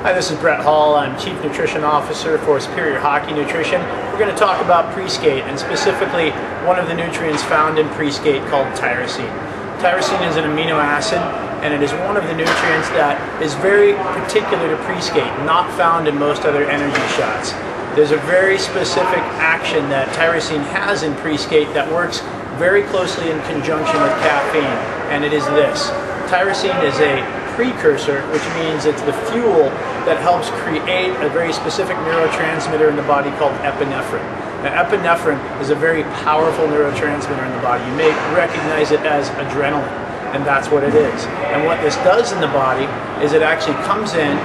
Hi, this is Brett Hall. I'm Chief Nutrition Officer for Superior Hockey Nutrition. We're going to talk about pre-skate and specifically one of the nutrients found in pre-skate called tyrosine. Tyrosine is an amino acid and it is one of the nutrients that is very particular to pre-skate, not found in most other energy shots. There's a very specific action that tyrosine has in pre-skate that works very closely in conjunction with caffeine and it is this. Tyrosine is a precursor, which means it's the fuel that helps create a very specific neurotransmitter in the body called epinephrine. Now, epinephrine is a very powerful neurotransmitter in the body. You may recognize it as adrenaline, and that's what it is. And what this does in the body is it actually comes in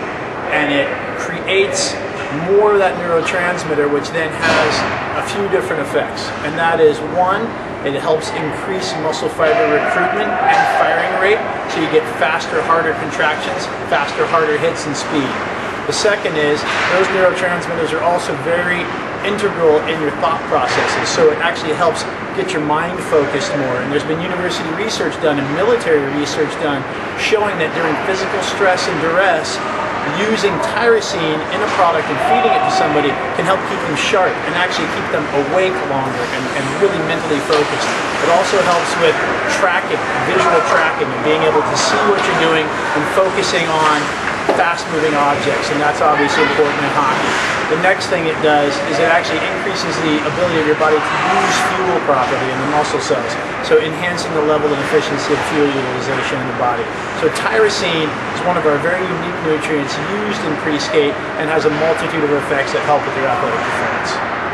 and it creates more of that neurotransmitter, which then has a few different effects. And that is one, it helps increase muscle fiber recruitment and firing rate, so you get faster, harder contractions, faster, harder hits and speed. The second is those neurotransmitters are also very integral in your thought processes, so it actually helps get your mind focused more. And there's been university research done and military research done showing that during physical stress and duress, using tyrosine in a product and feeding it to somebody can help keep them sharp and actually keep them awake longer and, and really mentally focused. It also helps with tracking, visual tracking, and being able to see what you're doing and focusing on fast-moving objects, and that's obviously important in hockey. The next thing it does is it actually increases the ability of your body to use fuel properly in the muscle cells, so enhancing the level and efficiency of fuel utilization in the body. So tyrosine is one of our very unique nutrients used in pre-skate and has a multitude of effects that help with your athletic performance.